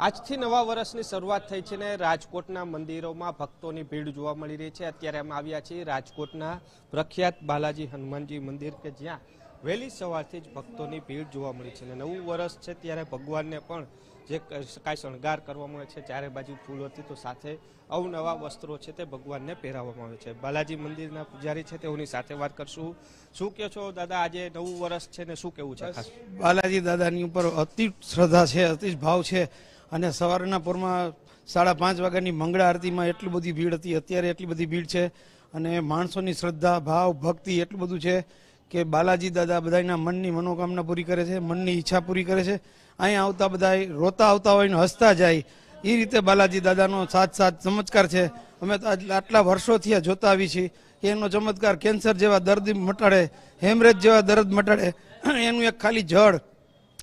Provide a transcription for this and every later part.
આજથી નવા વર્ષની શરૂઆત થઈ છે ને રાજકોટના મંદિરોમાં ભક્તોની ભીડ જોવા મળી રહી છે. અત્યારે અમે આવ્યા છીએ રાજકોટના પ્રખ્યાત બાલાજી હનુમાનજી મંદિર કે જ્યાં વહેલી સવારથી જ ભક્તોની ભીડ જોવા મળી છે. ને નવું વર્ષ છે ત્યારે ભગવાનને પણ જે કાંઈ શણગાર કરવામાં આવે છે, ચારે બાજુ ફૂલોથી તો સાથે અવનવા વસ્ત્રો છે તે ભગવાનને પહેરાવવામાં આવે છે. બાલાજી મંદિરના પૂજારી છે તેઓની સાથે વાત કરશું. શું કહો છો દાદા, આજે નવું વર્ષ છે ને શું કેવું છે? બાલાજી દાદાની ઉપર અતિ શ્રદ્ધા છે, અતિ ભાવ છે. અને સવારના પોરમાં સાડા પાંચ વાગ્યાની મંગળા આરતીમાં એટલી બધી ભીડ હતી, અત્યારે એટલી બધી ભીડ છે અને માણસોની શ્રદ્ધા, ભાવ, ભક્તિ એટલું બધું છે કે બાલાજી દાદા બધાના મનની મનોકામના પૂરી કરે છે, મનની ઈચ્છા પૂરી કરે છે. અહીંયા આવતા બધા રોતા આવતા હોય ને હસતા જાય. એ રીતે બાલાજી દાદાનો સાથ સાથ ચમત્કાર છે. અમે તો આટલા વર્ષોથી આ જોતા આવી છીએ એનો ચમત્કાર કેન્સર જેવા દર્દ મટાડે, હેમરેજ જેવા દર્દ મટાડે. એનું એક ખાલી જળ,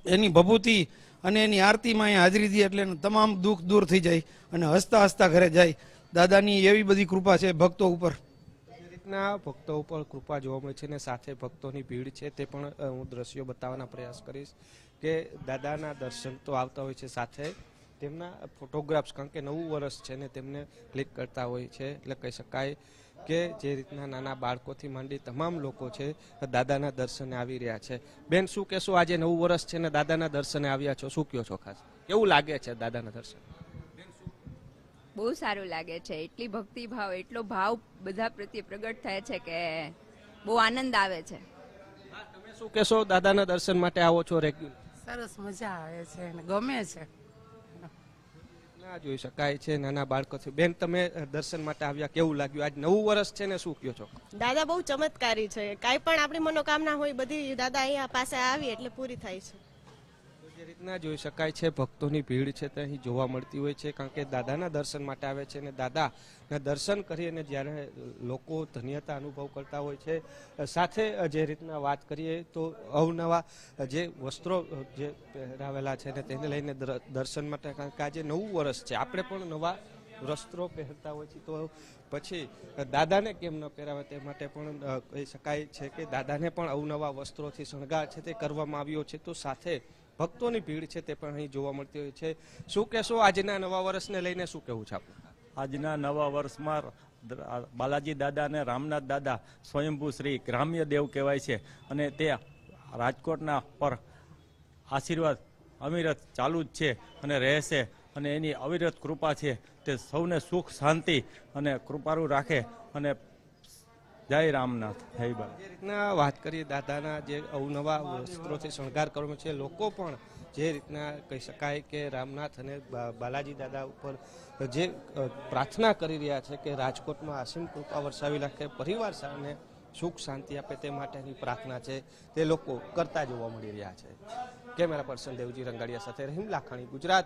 એની ભભૂતિ અને એની આરતીમાં એ હાજરી દે એટલે તમામ દુઃખ દૂર થઈ જાય અને હસતા હસતા ઘરે જાય. દાદાની એવી બધી કૃપા છે ભક્તો ઉપર. રીતના ભક્તો ઉપર કૃપા જોવા મળે છે ને સાથે ભક્તોની ભીડ છે તે પણ હું દ્રશ્યો બતાવવાના પ્રયાસ કરીશ કે દાદાના દર્શન તો આવતા હોય છે સાથે. તેમના ફોટોગ્રાફ્સ કારણ કે નવું વર્ષ છે ને તેમને ક્લિક કરતા હોય છે એટલે કહી શકાય કે જે રીતના નાના બાળકોથી માંડી તમામ લોકો છે દાદાના દર્શને આવી રહ્યા છે. બેન શું કહેશો? આજે નવું વર્ષ છે ને દાદાના દર્શને આવ્યા છો? શું કહો છો ખાસ? કેવું લાગે છે દાદાના દર્શન? બહુ સારું લાગે છે. એટલી ભક્તિ ભાવ એટલો ભાવ બધા પ્રત્યે પ્રગટ થાય છે કે બહુ આનંદ આવે છે. તમે શું કહેશો? દાદાના દર્શન માટે આવો છો રેગ્યુલર સરસ મજા આવે છે અને ગમે છે. ના જોઈ શકાય છે, નાના બાળકોથી બેન, તમે દર્શન માટે આવ્યા, કેવું લાગ્યું? આજ નવું વર્ષ છે ને, શું કયો છો? દાદા બહુ ચમત્કારી છે. કાંઈ પણ આપણી મનોકામના હોય, બધી દાદા અહીંયા પાસે આવી એટલે પૂરી થાય છે. જે રીતના જોઈ શકાય છે, ભક્તોની ભીડ છે તે અહીં જોવા મળતી હોય છે, કારણ કે દાદાના દર્શન માટે આવે છે અને દાદાના દર્શન કરી અને જ્યારે લોકો ધન્યતા અનુભવ કરતા હોય છે, સાથે જે રીતના વાત કરીએ તો અવનવા જે વસ્ત્રો જે પહેરાવેલા છે ને તેને લઈને દર્શન માટે, કારણ કે આજે નવું વર્ષ છે, આપણે પણ નવા વસ્ત્રો પહેરતા હોય છે, તો પછી દાદાને કેમ ન પહેરાવે તે માટે પણ કહી શકાય છે કે દાદાને પણ અવનવા વસ્ત્રોથી શણગાર છે તે કરવામાં આવ્યો છે, તો સાથે ભક્તોની ભીડ છે તે પણ અહીં જોવા મળતી હોય છે. શું કહેશો આજના નવા વર્ષને લઈને શું કહેવું છે આપણું? આજના નવા વર્ષમાં બાલાજી દાદા અને રામનાથ દાદા સ્વયંભૂ શ્રી ગ્રામ્ય દેવ કહેવાય છે અને તે રાજકોટના પર આશીર્વાદ અમીરત ચાલુ જ છે અને રહેશે. અને એની અવિરત કૃપા છે તે સૌને સુખ, શાંતિ અને કૃપારૂ રાખે અને જય રામનાથ. જય બાલા. જે રીતના વાત કરીએ દાદાના જે અવનવા વસ્ત્રોથી શણગાર કરવામાં છે, લોકો પણ જે રીતના કહી શકાય કે રામનાથ અને બાલાજી દાદા ઉપર જે પ્રાર્થના કરી રહ્યા છે કે રાજકોટમાં અસીમ કૃપા વરસાવી રાખે પરિવાર સામે સુખ, શાંતિ આપે તે માટેની પ્રાર્થના છે, તે લોકો કરતા જોવા મળી રહ્યા છે. કેમેરા પર્સન દેવજી રંગાડિયા સાથે રહીમ લાખાણી, ગુજરાત.